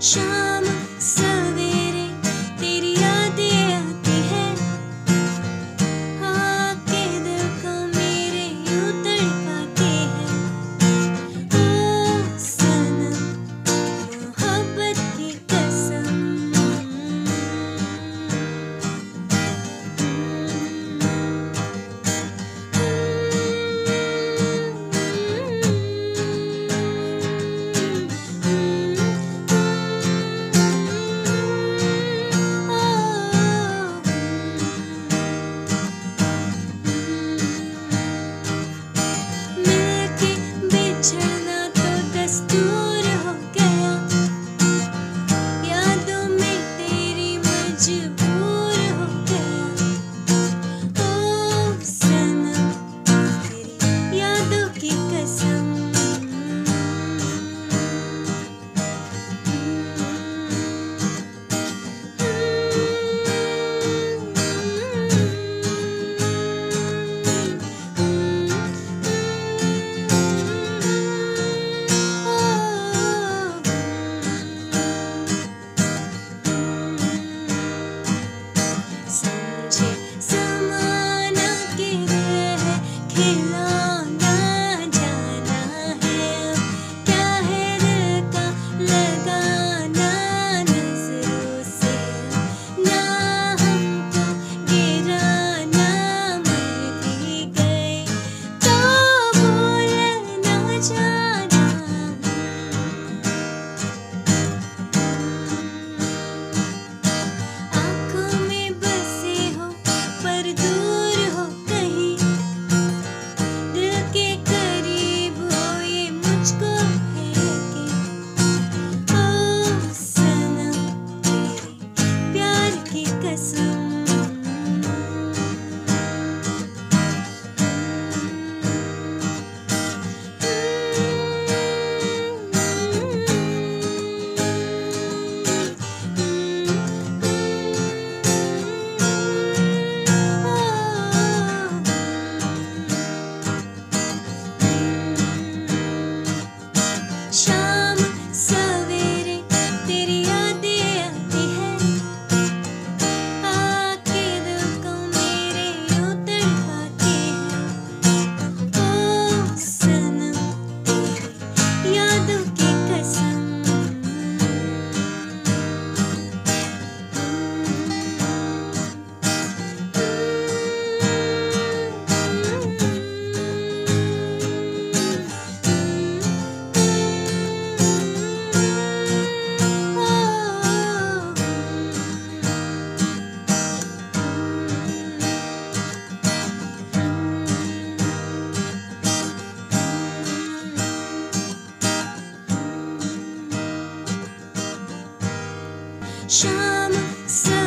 说 शाम Chama-se